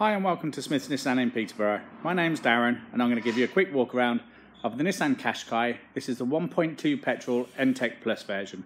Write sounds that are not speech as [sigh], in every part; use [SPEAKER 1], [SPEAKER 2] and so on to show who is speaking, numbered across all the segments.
[SPEAKER 1] Hi and welcome to Smith's Nissan in Peterborough. My name's Darren and I'm going to give you a quick walk around of the Nissan Qashqai. This is the 1.2 petrol N-Tec Plus version.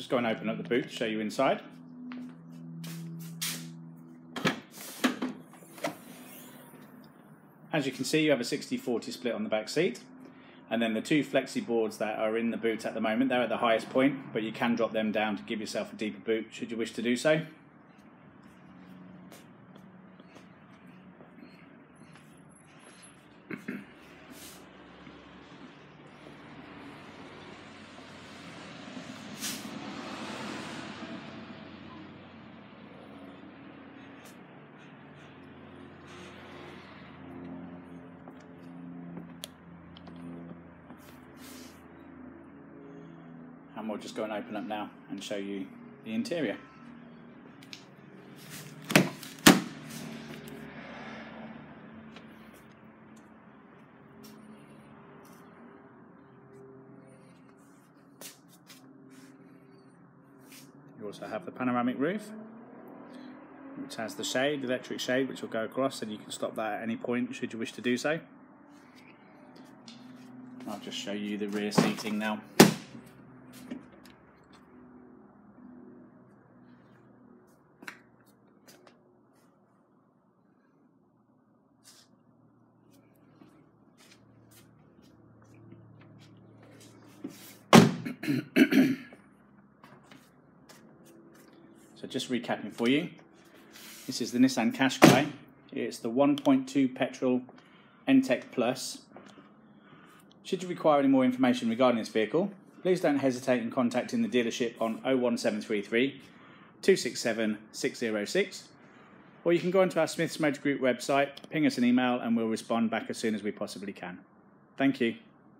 [SPEAKER 1] Just go and open up the boot to show you inside. As you can see, you have a 60-40 split on the back seat. And then the two flexi boards that are in the boot at the moment, they're at the highest point, but you can drop them down to give yourself a deeper boot should you wish to do so. And we'll just go and open up now and show you the interior. You also have the panoramic roof which has the shade, electric shade which will go across and you can stop that at any point should you wish to do so. I'll just show you the rear seating now. [clears throat] so just recapping for you, this is the Nissan Qashqai. It's the 1.2 petrol N-Tec Plus. Should you require any more information regarding this vehicle, please don't hesitate in contacting the dealership on 01733 267 606 or you can go onto our Smiths Motor Group website, ping us an email and we'll respond back as soon as we possibly can. Thank you.